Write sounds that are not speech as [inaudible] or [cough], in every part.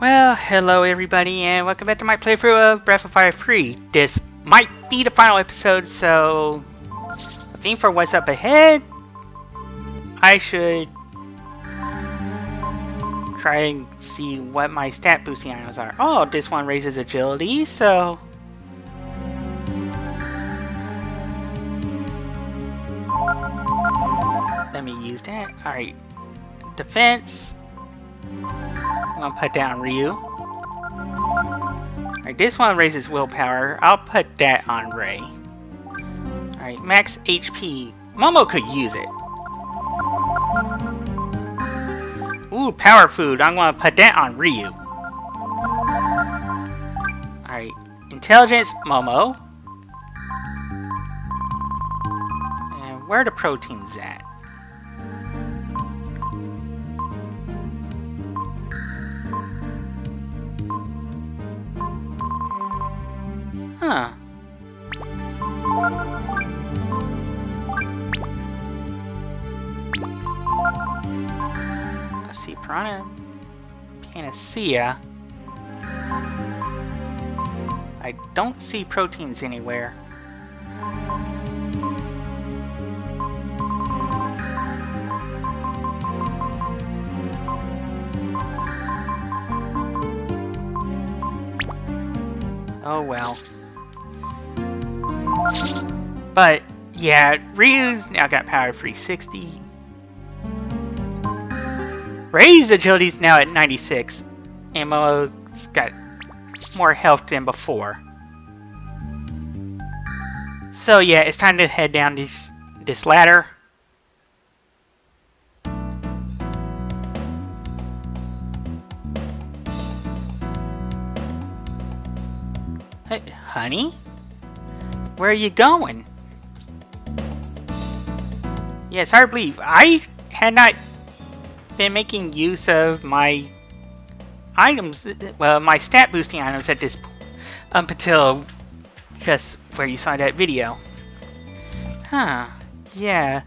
Well, hello everybody, and welcome back to my playthrough of Breath of Fire 3. This might be the final episode, so I think for what's up ahead, I should try and see what my stat boosting items are. Oh, this one raises agility, so... Let me use that. Alright. Defense. I'm gonna put on Ryu. Alright, this one raises willpower. I'll put that on Rei. Alright, max HP. Momo could use it. Ooh, power food. I'm gonna put that on Ryu. Alright, intelligence, Momo. And where the proteins at? Let's see, Piranha Panacea. I don't see proteins anywhere. Oh well. But, yeah, Ryu's now got power 360. Rei's agility's now at 96. And Momo's got more health than before. So yeah, it's time to head down this, this ladder. Hey, honey? Where are you going? Yeah, it's hard to believe. I had not been making use of my items, well, my stat boosting items at this up until just where you saw that video. Huh, yeah.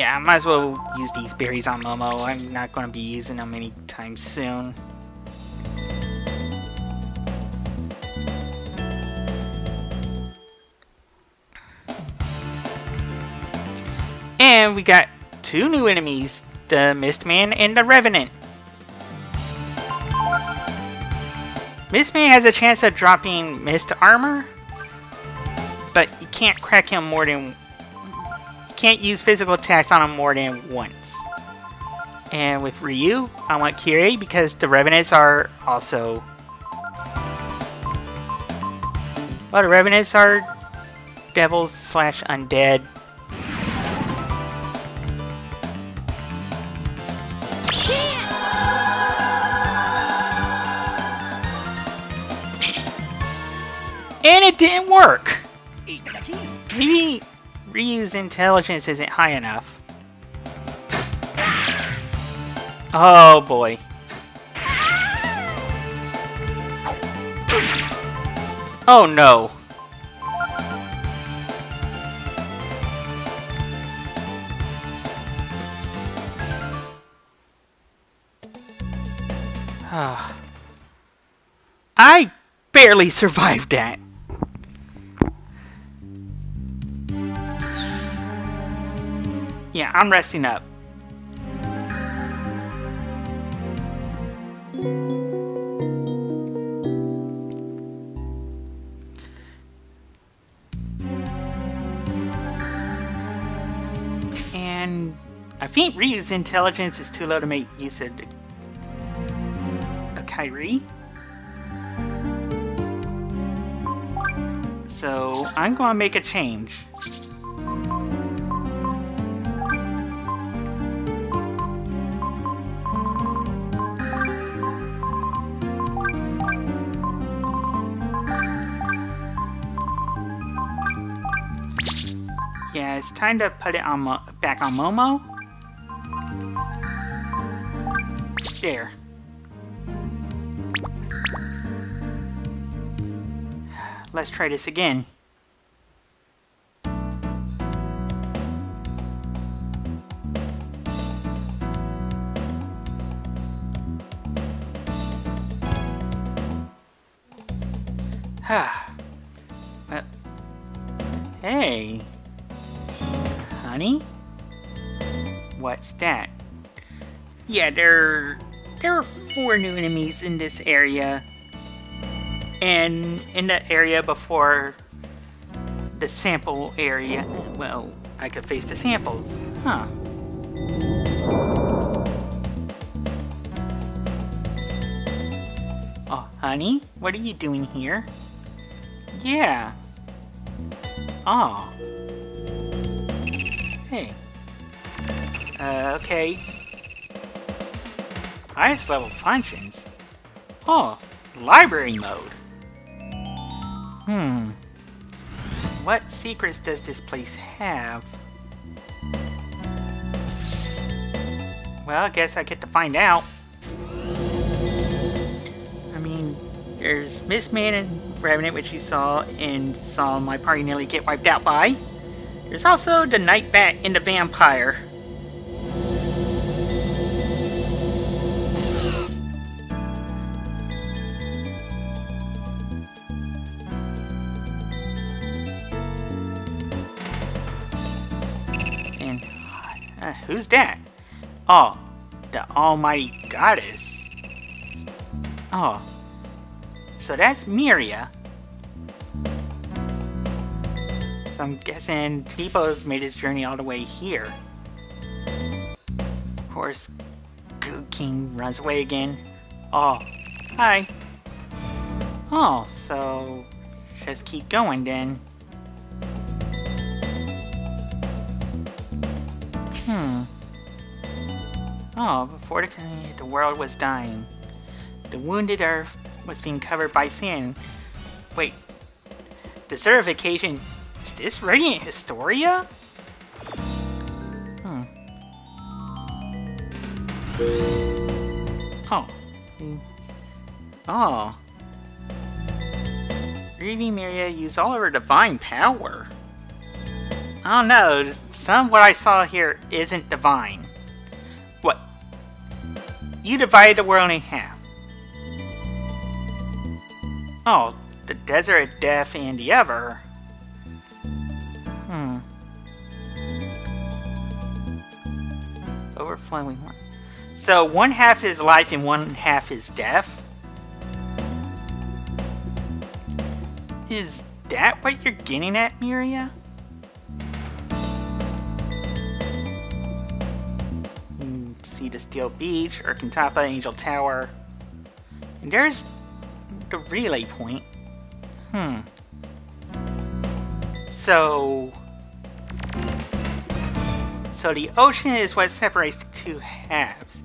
Yeah, I might as well use these berries on Momo. I'm not going to be using them anytime soon. And we got two new enemies, the Mistman and the Revenant. Mistman has a chance of dropping Mist Armor, but you can't crack him more than... Can't use physical attacks on him more than once. And with Ryu, I want Kyrie because the Revenants are also... Well, the Revenants are devils slash undead And it didn't work! Maybe Ryu's intelligence isn't high enough. Oh boy. Oh no. Ah. I barely survived that. Yeah, I'm resting up. And I think Ryu's intelligence is too low to make use of, of Kyrie. So I'm going to make a change. It's time to put it on Mo back on Momo. There. Let's try this again. What's that? Yeah, there, there are four new enemies in this area. And in that area before the sample area, well, I could face the samples. Huh. Oh, honey, what are you doing here? Yeah. Oh. Hey. Uh, okay. Highest level functions? Oh, library mode. Hmm. What secrets does this place have? Well, I guess I get to find out. I mean, there's Mistman and Revenant, which you saw and saw my party nearly get wiped out by. There's also the Night Bat and the Vampire. Who's that? Oh, the Almighty Goddess. Oh, so that's Myria. So I'm guessing Teepo made his journey all the way here. Of course, Goo King runs away again. Oh, hi. Oh, so just keep going then. Hmm. Oh, before the, the world was dying, the wounded earth was being covered by sin. Wait, desertification is this Radiant Historia? Hmm. Oh. Oh. Reading Myria used all of her divine power. I don't know, some of what I saw here isn't divine. What? You divided the world in half. Oh, the Desert of Death and the Ever. Hmm. Overflowing one. So one half is life and one half is death? Is that what you're getting at, Myria? See the Steel Beach, Urkantapa, Angel Tower. And there's the relay point. Hmm. So... So the ocean is what separates the two halves.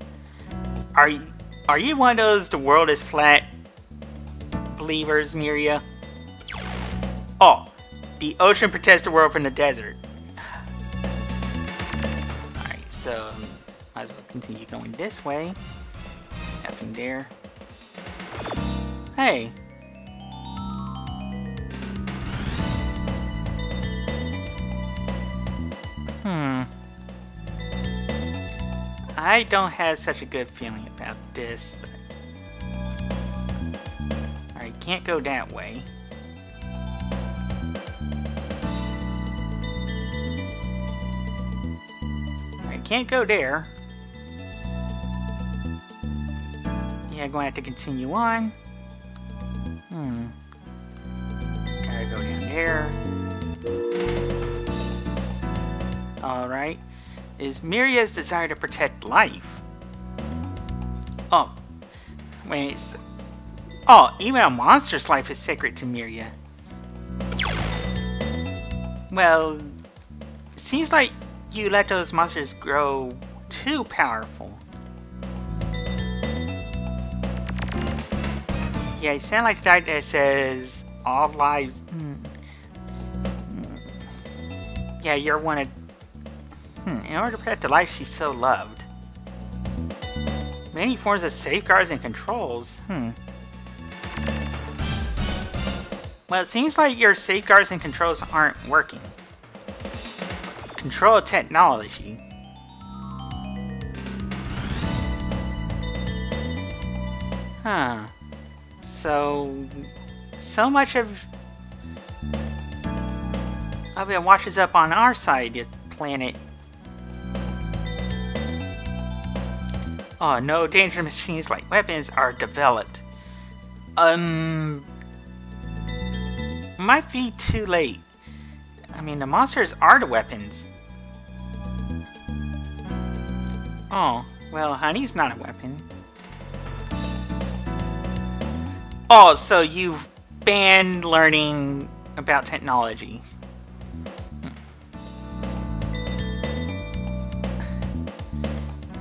Are you, are you one of those the world is flat believers, Myria? Oh, the ocean protects the world from the desert. [sighs] Alright, so might as well continue going this way. Nothing there. Hey. Hmm. I don't have such a good feeling about this, but... Can't go that way. I can't go there. Yeah, I'm going to have to continue on. Hmm. Gotta go down there. Alright. Is Myria's desire to protect life? Oh. Wait. Oh, even a monster's life is sacred to Myria. Well, seems like you let those monsters grow too powerful. Yeah, you sound like that that says all lives. Mm. Yeah, you're one of. Hmm, in order to protect the life she so loved. Many forms of safeguards and controls. Hmm. Well, it seems like your safeguards and controls aren't working. Control technology. Huh. So, so much of of it washes up on our side the planet. Oh, no dangerous machines like weapons are developed. Um, might be too late. I mean, the monsters are the weapons. Oh, well, honey's not a weapon. Oh, so you've banned learning about technology.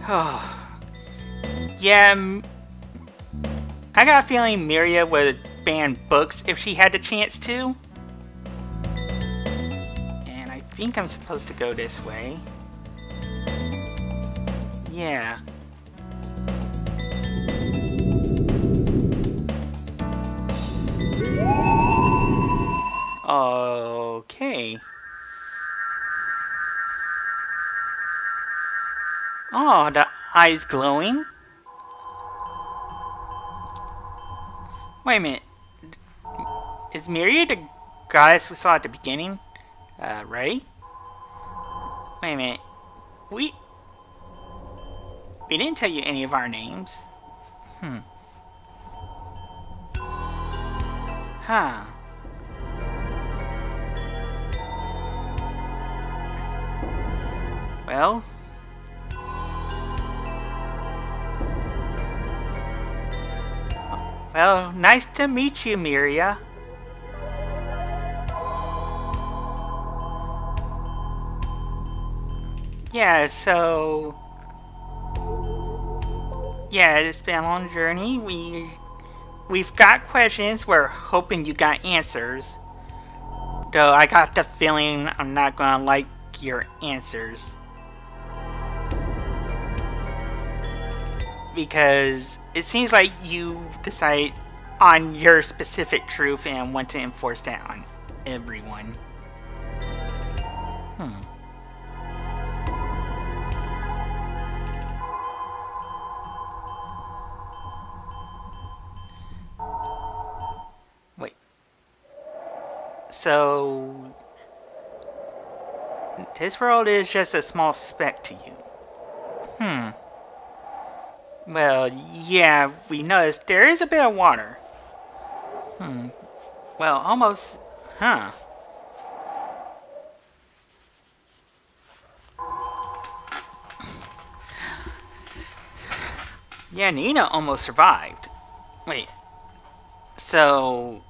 Oh. [sighs] yeah, I got a feeling Myria would ban books if she had the chance to. And I think I'm supposed to go this way. Yeah. Okay. Oh, the eyes glowing? Wait a minute. Is Myria the goddess we saw at the beginning? Uh, right? Wait a minute. We... We didn't tell you any of our names. Hmm. Huh. Well... Well, nice to meet you, Myria. Yeah, so... Yeah, it's been a long journey. We... We've got questions. We're hoping you got answers. Though I got the feeling I'm not gonna like your answers. Because it seems like you decide on your specific truth and want to enforce that on everyone. Hmm. Wait. So... This world is just a small speck to you. Hmm. Well, yeah, we noticed there is a bit of water. Hmm. Well, almost... Huh. Yeah, Nina almost survived. Wait. So...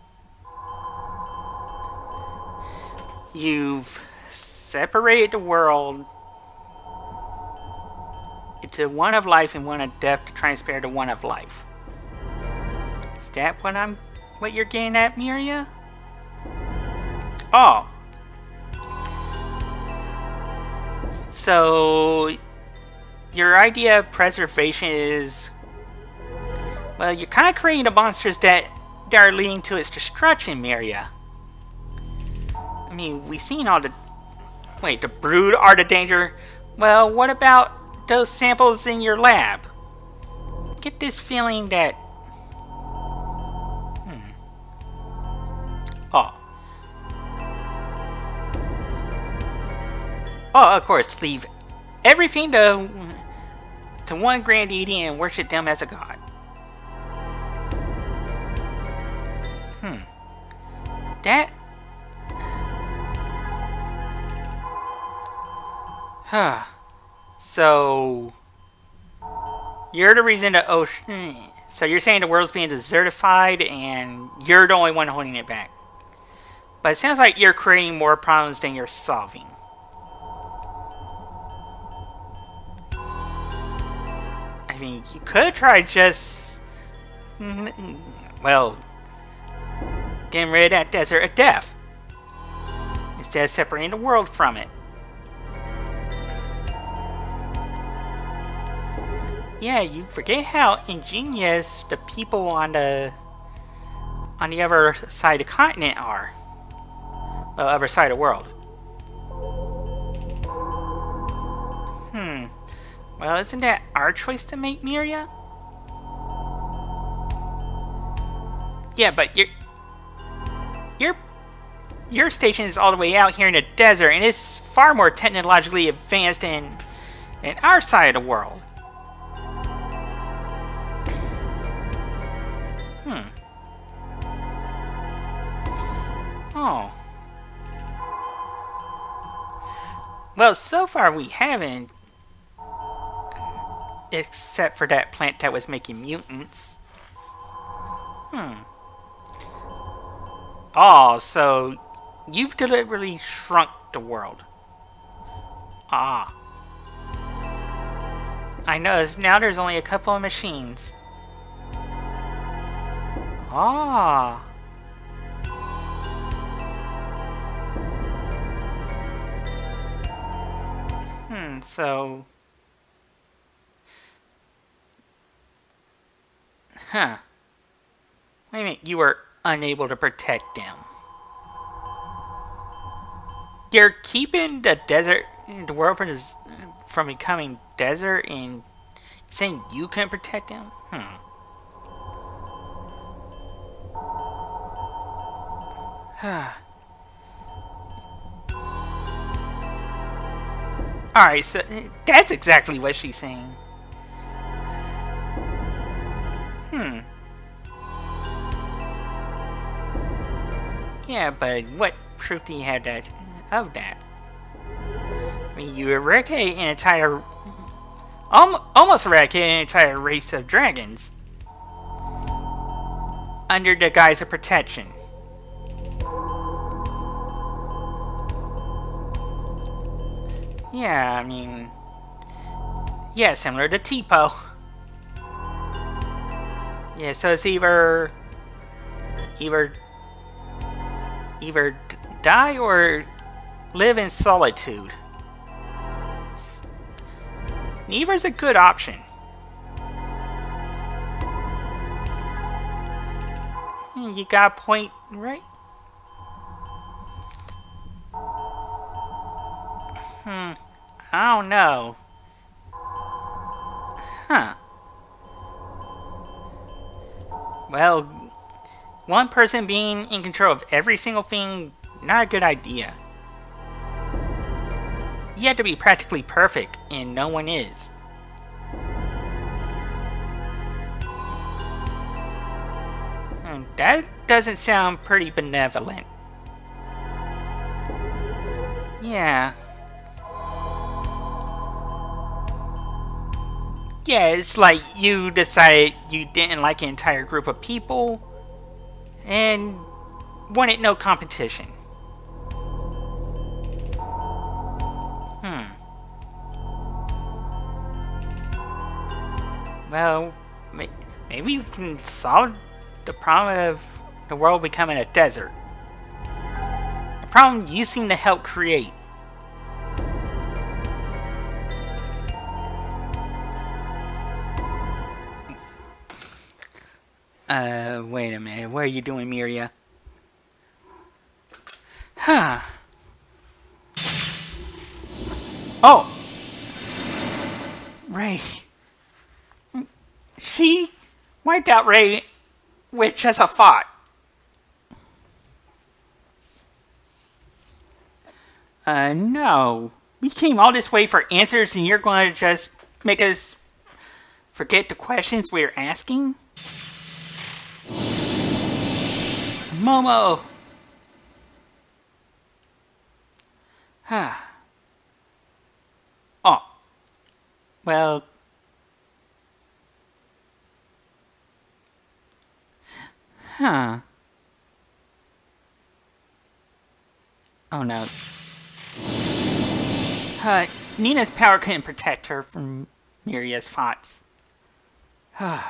You've separated the world to one of life and one of death to try the one of life. Is that what I'm what you're getting at, Myria? Oh. So your idea of preservation is well, you're kind of creating the monsters that, that are leading to its destruction, Myria. I mean, we've seen all the... Wait, the brood are the danger? Well, what about those samples in your lab. Get this feeling that... Hmm. Oh. Oh, of course, leave everything to, to one grand deity and worship them as a god. Hmm. That... Huh. So you're the reason the ocean. Oh, so you're saying the world's being desertified and you're the only one holding it back. But it sounds like you're creating more problems than you're solving. I mean, you could try just... Well... Getting rid of that desert of death. Instead of separating the world from it. Yeah, you forget how ingenious the people on the on the other side of the continent are. Well, other side of the world. Hmm. Well, isn't that our choice to make, Myria? Yeah, but you're... your station is all the way out here in the desert, and it's far more technologically advanced than, than our side of the world. Oh. Well, so far we haven't. Except for that plant that was making mutants. Hmm. Oh, so you've deliberately shrunk the world. Ah. I noticed now there's only a couple of machines. Ah. Hmm, so... Huh. Wait a minute, you were unable to protect them. You're keeping the desert, the world from, this, from becoming desert and saying you not protect them? Hmm. [sighs] Alright, so that's exactly what she's saying. Hmm. Yeah, but what proof do you have that, of that? I mean, you eradicate an entire... almost eradicate an entire race of dragons. Under the guise of protection. Yeah, I mean... Yeah, similar to Teepo. Yeah, so it's either... Either... Either die or live in solitude. Neither's a good option. Hmm, you got a point, right? Hmm, Oh, Don't know. Huh. Well, one person being in control of every single thing, not a good idea. You have to be practically perfect, and no one is. Hmm, that doesn't sound pretty benevolent. Yeah. Yeah, it's like you decided you didn't like an entire group of people and wanted no competition. Hmm. Well, maybe you can solve the problem of the world becoming a desert. A problem you seem to help create. Uh, wait a minute. What are you doing, Myria? Huh. Oh! Rei. She wiped out Rei with just a thought. Uh, no. We came all this way for answers and you're going to just make us forget the questions we're asking? Momo! Huh. oh. Well... Huh. Oh no. Uh, Nina's power couldn't protect her from Myria's thoughts. [sighs] well,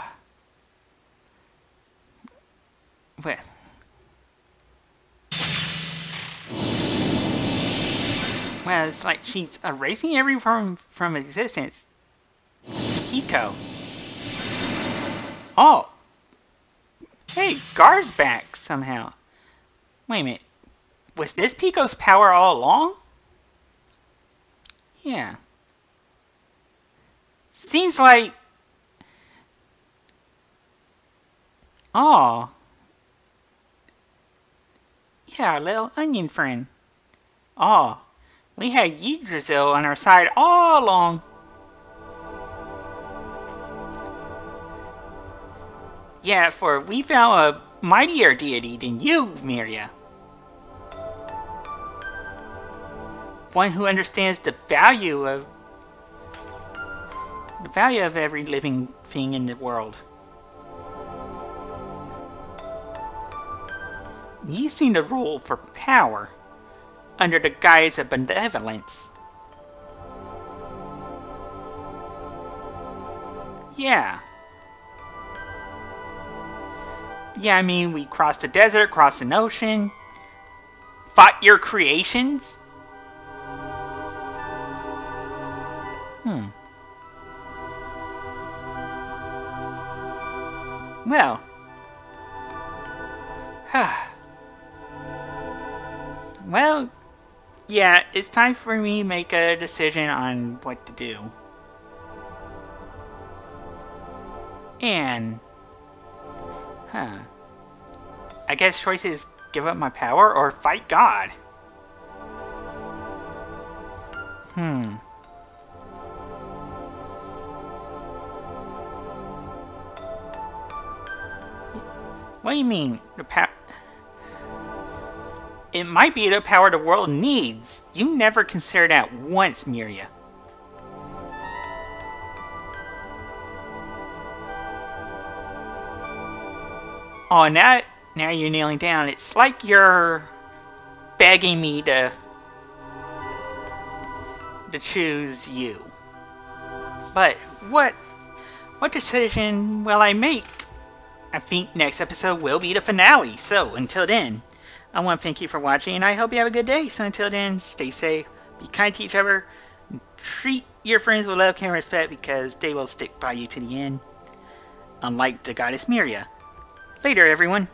Well, it's like she's erasing every from existence. Hiko. Oh. Hey, Garr's back somehow. Wait a minute. Was this Peco's power all along? Yeah. Seems like... Oh. Yeah, little onion friend. Oh, we had Yggdrasil on our side all along. Yeah, for we found a mightier deity than you, Myria. One who understands the value of the value of every living thing in the world. You seem to rule for power under the guise of benevolence. Yeah. Yeah, I mean, we crossed the desert, crossed an ocean, fought your creations. Hmm. Well. [sighs] well, yeah, it's time for me to make a decision on what to do. And Huh. I guess choice is give up my power or fight God. Hmm. What do you mean? The power... It might be the power the world needs. You never considered that once, Myria. Oh, now, now you're kneeling down. It's like you're begging me to to choose you. But what what decision will I make? I think next episode will be the finale. So until then, I want to thank you for watching, and I hope you have a good day. So until then, stay safe, be kind to each other, treat your friends with love, and respect because they will stick by you to the end. Unlike the goddess Myria. Later, everyone.